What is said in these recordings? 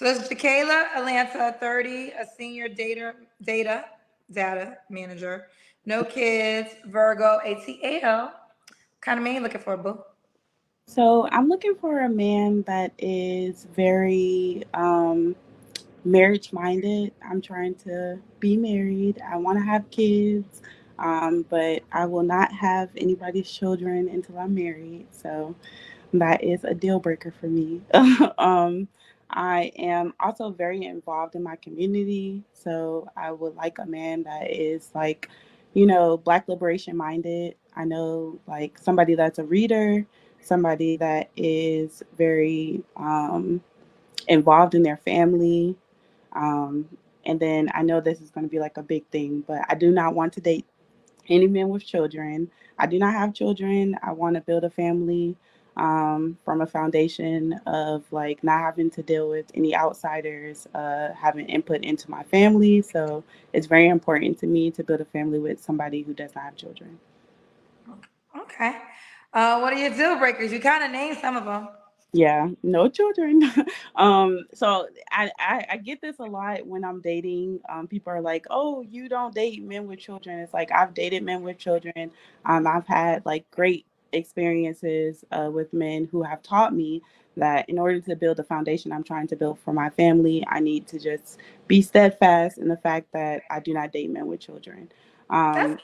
So this is Tequila Atlanta, 30, a senior data data data manager, no kids, Virgo, ATL. Kind of man looking for, a boo? So I'm looking for a man that is very um, marriage minded. I'm trying to be married. I want to have kids, um, but I will not have anybody's children until I'm married. So that is a deal breaker for me. um, I am also very involved in my community. So I would like a man that is like, you know, Black liberation minded. I know like somebody that's a reader, somebody that is very um, involved in their family. Um, and then I know this is going to be like a big thing, but I do not want to date any men with children. I do not have children. I want to build a family um, from a foundation of like not having to deal with any outsiders, uh, having input into my family. So it's very important to me to build a family with somebody who does not have children. Okay. Uh, what are your deal breakers? You kind of named some of them. Yeah, no children. um, so I, I, I get this a lot when I'm dating. Um, people are like, "Oh, you don't date men with children." It's like I've dated men with children. Um, I've had like great experiences uh, with men who have taught me that in order to build the foundation I'm trying to build for my family, I need to just be steadfast in the fact that I do not date men with children. Um,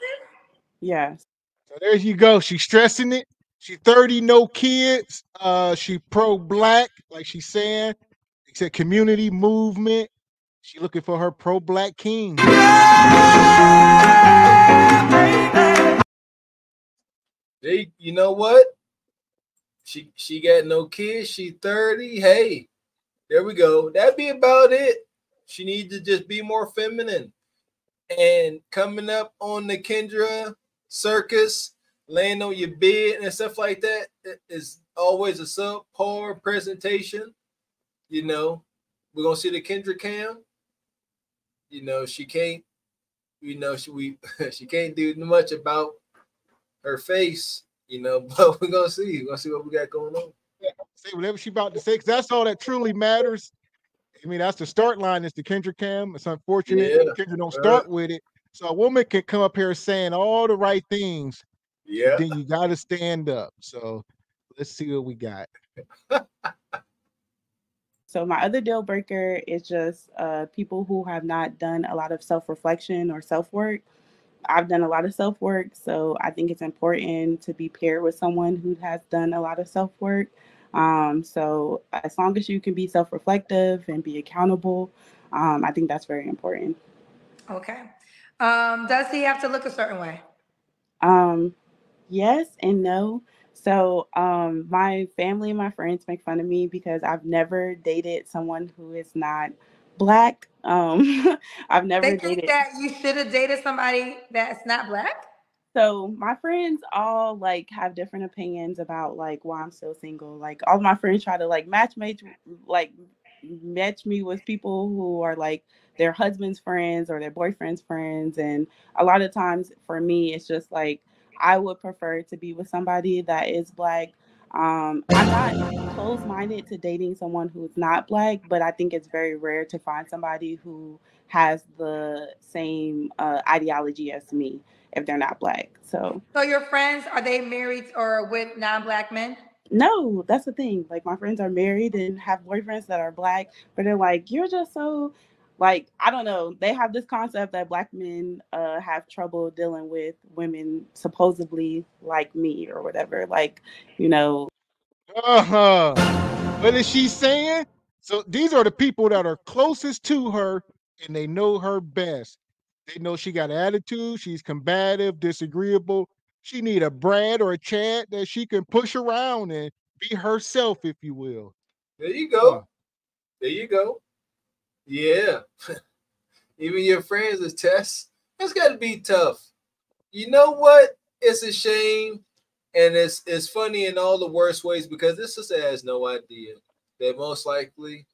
yes. So there you go. She's stressing it. She 30, no kids. Uh, she pro-black, like she's saying. It's a community movement. She looking for her pro-black king. Hey, you know what? She she got no kids. She 30. Hey, there we go. That'd be about it. She needs to just be more feminine. And coming up on the Kendra circus, laying on your bed and stuff like that is always a subpar presentation. You know, we're gonna see the Kendra cam. You know, she can't, you know, she we she can't do much about her face, you know, but we're gonna see. We're gonna see what we got going on. Yeah, say whatever she about to say, because that's all that truly matters. I mean, that's the start line It's the Kendra Cam. It's unfortunate yeah, Kendra don't start right. with it. So a woman can come up here saying all the right things. Yeah. Then you got to stand up. So let's see what we got. so my other deal breaker is just uh, people who have not done a lot of self reflection or self work. I've done a lot of self work, so I think it's important to be paired with someone who has done a lot of self work. Um, so as long as you can be self reflective and be accountable, um, I think that's very important. Okay. Um, does he have to look a certain way? Um, yes and no. So um, my family and my friends make fun of me because I've never dated someone who is not black. Um, I've never they think dated. that you should have dated somebody that's not black. So my friends all like have different opinions about like why I'm still single. Like all my friends try to like match match like match me with people who are like their husband's friends or their boyfriend's friends, and a lot of times for me it's just like I would prefer to be with somebody that is black um, I'm not closed minded to dating someone who's not black, but I think it's very rare to find somebody who has the same uh, ideology as me if they're not black. So, so your friends are they married or with non-black men? No, that's the thing. Like my friends are married and have boyfriends that are black, but they're like, you're just so like I don't know. They have this concept that black men uh, have trouble dealing with women supposedly like me or whatever. Like, you know. Uh huh. What is she saying? So these are the people that are closest to her and they know her best. They know she got attitude, she's combative, disagreeable. She need a Brad or a Chad that she can push around and be herself, if you will. There you go. There you go. Yeah. Even your friends is tests. That's got to be tough. You know what? It's a shame, and it's it's funny in all the worst ways because this sister has no idea that most likely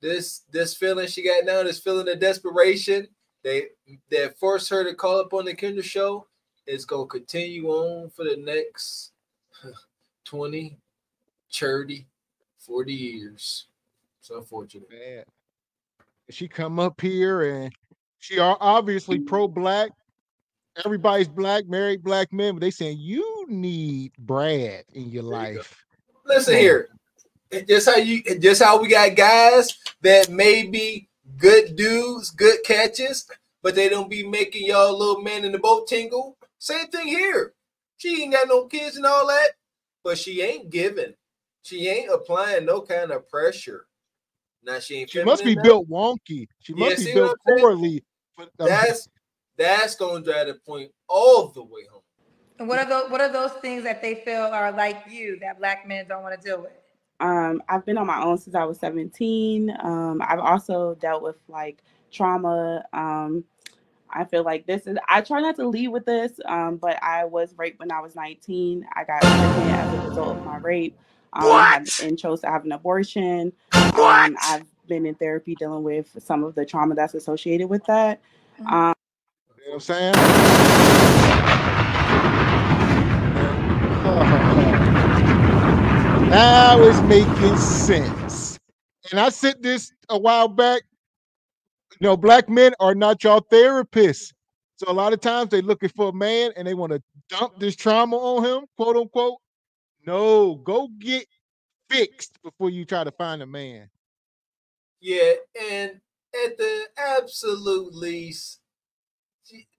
this this feeling she got now, this feeling of desperation, they that forced her to call up on the Kendra show is gonna continue on for the next 20, 30, 40 years. It's unfortunate. Bad. She come up here and she are obviously mm-hmm. pro-black. Everybody's black, married black men, but they saying you need Brad in your There you life. Listen on. here. Just how you just how we got guys that may be good dudes, good catches, but they don't be making y'all little man in the boat tingle. Same thing here. She ain't got no kids and all that, but she ain't giving. She ain't applying no kind of pressure. Now she ain't She must be feminine built wonky. She must see be built poorly. But, um. That's that's gonna drive the point all the way home. And what are those, what are those things that they feel are like you that black men don't want to deal with? Um, I've been on my own since I was 17. Um, I've also dealt with like trauma. Um, I feel like this is, I try not to lead with this, um, but I was raped when I was 19. I got pregnant as a result of my rape um, had- and chose to have an abortion. Um, I've been in therapy dealing with some of the trauma that's associated with that. Mhm. Um, You know what I'm saying? now it's making sense. And I said this a while back. You know, black men are not your therapists. So a lot of times they're looking for a man and they want to dump this trauma on him, quote unquote. No, go get mm-hmm. fixed before you try to find a man. Yeah, and at the absolute least,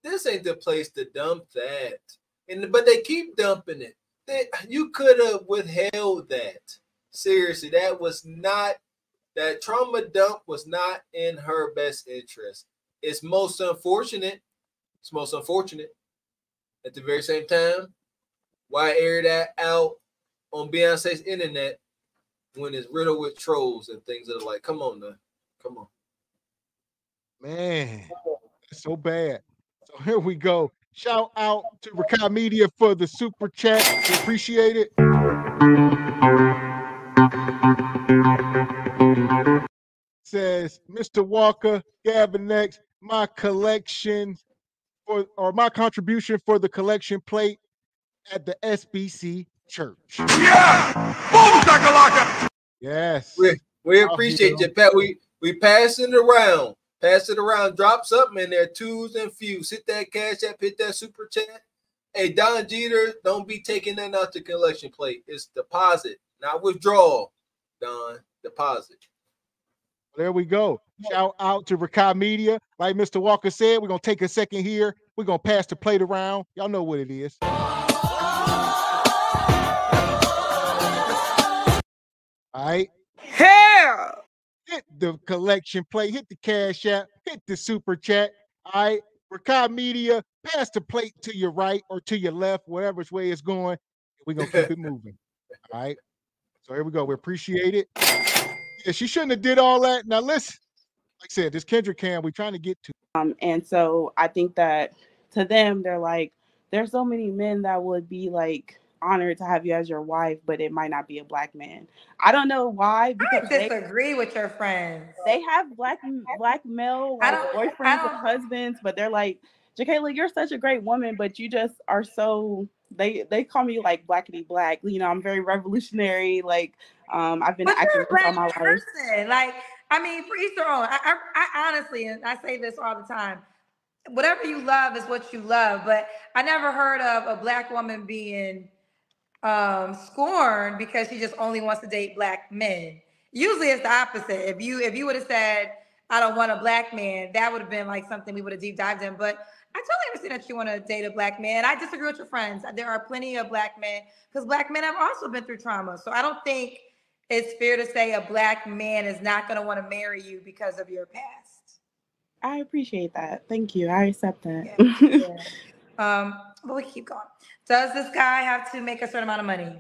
this ain't the place to dump that. And but they keep dumping it. They, you could have withheld that. Seriously, that was not that trauma dump was not in her best interest. It's most unfortunate. It's most unfortunate. At the very same time, why air that out on Beyonce's internet when it's riddled with trolls and things that are like, come on now, come on. Man, it's so bad. So here we go. Shout out to Rakai Media for the super chat. We appreciate it. Says Mr. Walker, Gavin X, my collection for or my contribution for the collection plate at the SBC church. Yeah, yes. We, we appreciate heal. you, Pat. We we pass it around. Pass it around. Drop something in there. Twos and fews. Hit that cash app. Hit that super chat. Hey, Don Jeter, don't be taking that out the collection plate. It's deposit, not withdrawal. Don, deposit. There we go. Shout out to Rakai Media. Like Mr. Walker said, we're gonna take a second here. We're gonna pass the plate around. Y'all know what it is. The collection plate, hit the cash app, hit the super chat. All right. Rakai Media, pass the plate to your right or to your left, whatever way it's going. We're gonna keep it moving. All right. So here we go. We appreciate it. Yeah, she shouldn't have did all that. Now listen, like I said, this Kendra cam we trying to get to. Um, and so I think that to them, they're like, there's so many men that would be like honored to have you as your wife, but it might not be a black man. I don't know why I because they, disagree with your friends. they have black black male like boyfriends and husbands, but they're like, Jacayla, you're such a great woman, but you just are so they they call me like blackity black. You know, I'm very revolutionary. Like, um, I've been But acting you're a all my life. person. Like, I mean, for each their own. I, I, I honestly, and I say this all the time. Whatever you love is what you love. But I never heard of a black woman being um scorned because she just only wants to date black men. Usually it's the opposite. If you if you would have said, I don't want a black man, that would have been like something we would have deep dived in. But I totally understand that you want to date a black man. I disagree with your friends. There are plenty of black men because black men have also been through trauma. So I don't think it's fair to say a black man is not going to want to marry you because of your past. I appreciate that. Thank you. I accept that. Yeah. Um, but we keep going. Does this guy have to make a certain amount of money?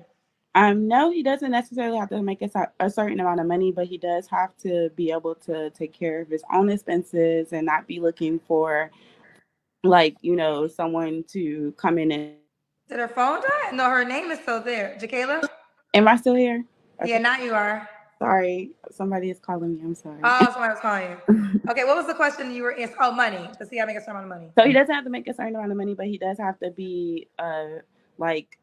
Um, no, he doesn't necessarily have to make a, a certain amount of money, but he does have to be able to take care of his own expenses and not be looking for, like, you know, someone to come in and. Did her phone die? No, her name is still there. Jacayla? Am I still here? Okay. Yeah, not you are. Sorry, somebody is calling me. I'm sorry. Oh, somebody was calling you. Okay, what was the question you were asking? Oh, money. Does he have to make a certain amount of money? so he doesn't have to make a certain amount of money, but he does have to be, uh, like,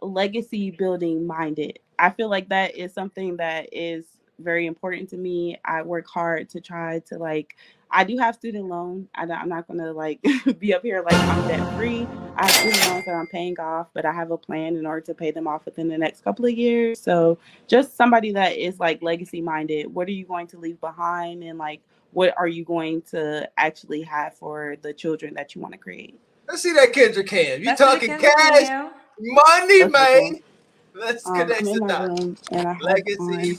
legacy building minded. I feel like that is something that is very important to me. I work hard to try to like. I do have student loan. I, am not gonna like be up here like I'm debt free. I have student loans that I'm paying off, but I have a plan in order to pay them off within the next couple of years. So just somebody that is like legacy minded. What are you going to leave behind, and like what are you going to actually have for the children that you want to create? Let's see that Kendra Cam. You That's what talking cash, do. money, That's man. Let's Um, connect the dots. and I Legacy.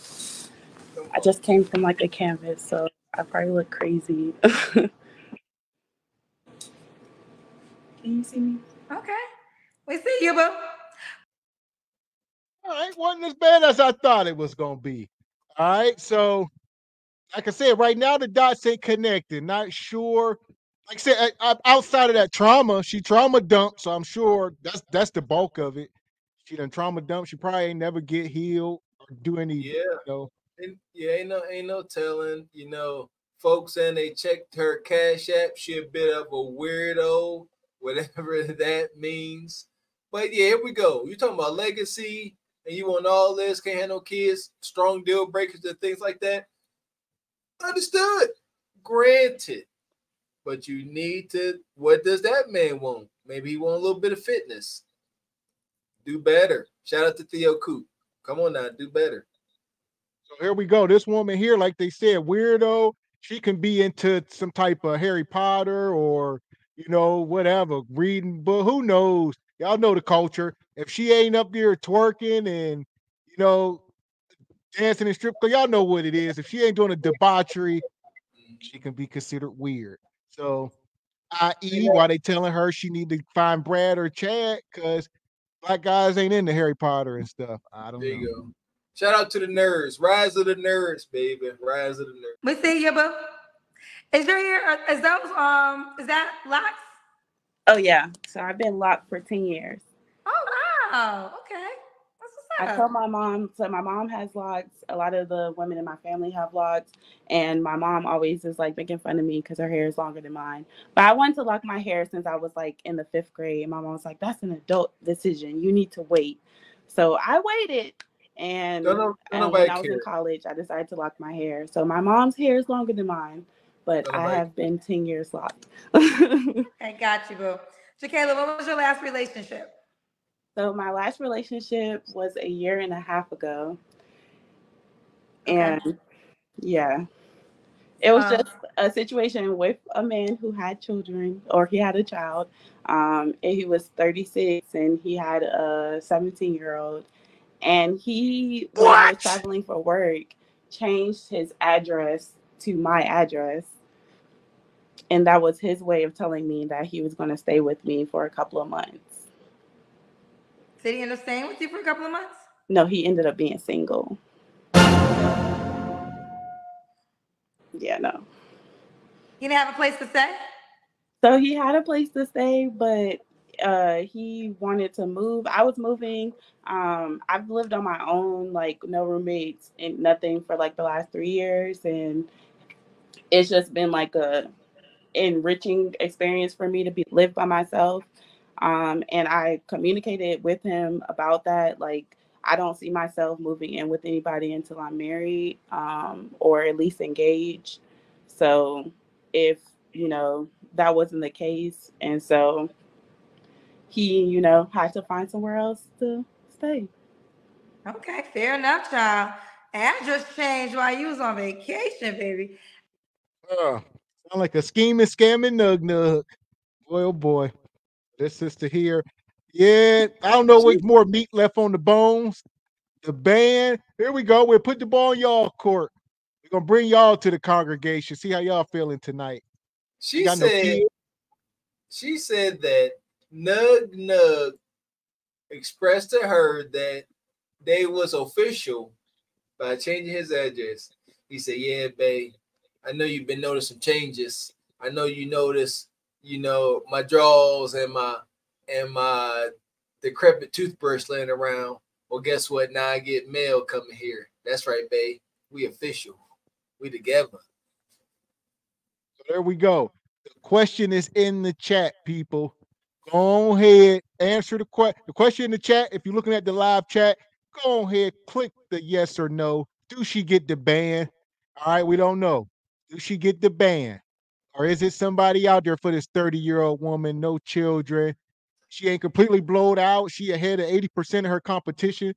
On- I just came from like a canvas, so I probably look crazy. Can you see me? Okay. We see you, boo. All right, wasn't as bad as I thought it was gonna be. All right, so like I said, right now the dots ain't connected. Not sure. Like I said, I- I- outside of that trauma, she trauma dumped, so I'm sure that's that's the bulk of it. She done trauma dumped. She probably ain't never get healed or do any. Yeah. You know, And yeah, ain't no ain't no telling, you know, folks saying they checked her cash app, she a bit of a weirdo, whatever that means. But yeah, here we go. You talking about legacy and you want all this, can't handle kids, strong deal breakers and things like that. Understood. Granted. But you need to what does that man want? Maybe he want a little bit of fitness. Do better. Shout out to Theo Coop. Come on now, do better. So here we go. This woman here, like they said, weirdo. She can be into some type of Harry Potter or you know whatever, reading but Who knows? Y'all know the culture. If she ain't up there twerking and you know dancing in strip club, y'all know what it is. If she ain't doing a debauchery, she can be considered weird. So, i.e., why they telling her she need to find Brad or Chad because black guys ain't into Harry Potter and stuff. I don't There know. You go. Shout out to the nerds. Rise of the nerds, baby. Rise of the nerds. We see you, boo. Is your hair? Is those um? Is that locks? Oh yeah. So I've been locked for 10 years. Oh wow. Okay. That's I what's told my mom, so my mom has locks. A lot of the women in my family have locks. And my mom always is like making fun of me because her hair is longer than mine. But I wanted to lock my hair since I was like in the fifth grade. And my mom was like, that's an adult decision. You need to wait. So I waited. And, Don't, know, don't and when I was care. in college, I decided to lock my hair. So my mom's hair is longer than mine, but Don't I nobody- have been 10 years locked. I got you, boo. Jaquela, what was your last relationship? So my last relationship was a year and a half ago. Okay. And yeah. It was Um, just a situation with a man who had children or he had a child. Um and he was 36 and he had a 17 year old. And he when I was traveling for work changed his address to my address. And that was his way of telling me that he was going to stay with me for a couple of months. Did he end up staying with you for a couple of months? No, he ended up being single. Yeah, no. You didn't have a place to stay? So he had a place to stay, but uh he wanted to move. I was moving. Um I've lived on my own, like no roommates and nothing for like the last 3 years and it's just been like a enriching experience for me to be live by myself. Um and I communicated with him about that like I don't see myself moving in with anybody until I'm married um or at least engaged. So if you know that wasn't the case and so he you know had to find somewhere else to stay Okay, fair enough, child. Address changed while you was on vacation, baby. Uh, sound like a scheming, scamming nug nug. Boy, oh boy. This sister here. Yeah, I don't know what's more meat left on the bones. The band. Here we go. We'll put the ball in y'all court. We're gonna bring y'all to the congregation. See how y'all feeling tonight. She Got no said she said that Nug Nug expressed to her that they was official by changing his address. He said, "Yeah, babe, I know you've been noticing changes. I know you notice, you know, my drawers and my and my decrepit toothbrush laying around. Well, guess what? Now I get mail coming here. That's right, babe. We official. We together. So there we go. The question is in the chat, people. Go ahead, answer the question. The question in the chat. If you're looking at the live chat, go ahead, click the yes or no. do she get the ban? All right, we don't know. Do she get the ban? Or is it somebody out there for this 30 year old woman, no children? She ain't completely blowed out. She ahead of 80% of her competition.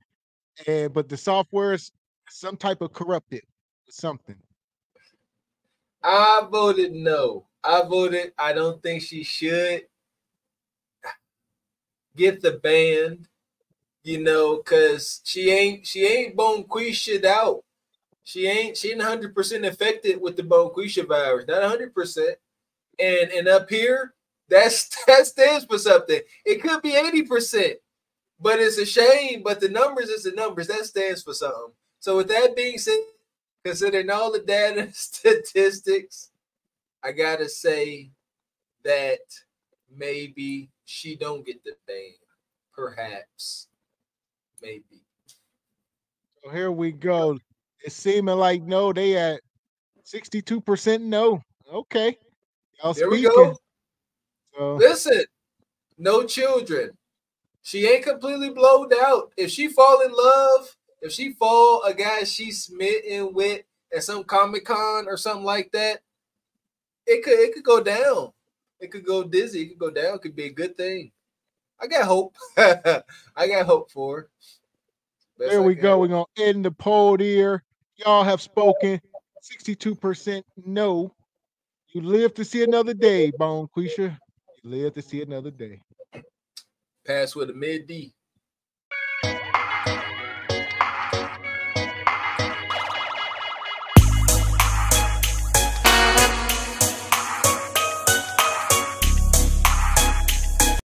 And but the software is some type of corrupted something. I voted no. I voted I don't think she should get the band, you know, because she ain't she ain't bonquisha out. She ain't she ain't 100 percent affected with the bonquisha virus, not 100 percent. And and up here, that's that stands for something. It could be 80 percent, but it's a shame. But the numbers is the numbers that stands for something. So with that being said, considering all the data statistics, I gotta say that maybe she don't get the ban. Perhaps, maybe. So here we go. It's seeming like no, they at 62% no. Okay. Y'all There we go. So Listen, no children. She ain't completely blowed out. If she fall in love, if she fall a guy she's smitten with at some Comic Con or something like that, it could it could go down. It could go dizzy. It could go down. It could be a good thing. I got hope. I got hope for. Best there we go. We're gonna end the poll here. Y'all have spoken. 62% no. You live to see another day, Bone Quisha. You live to see another day. Pass with a mid D.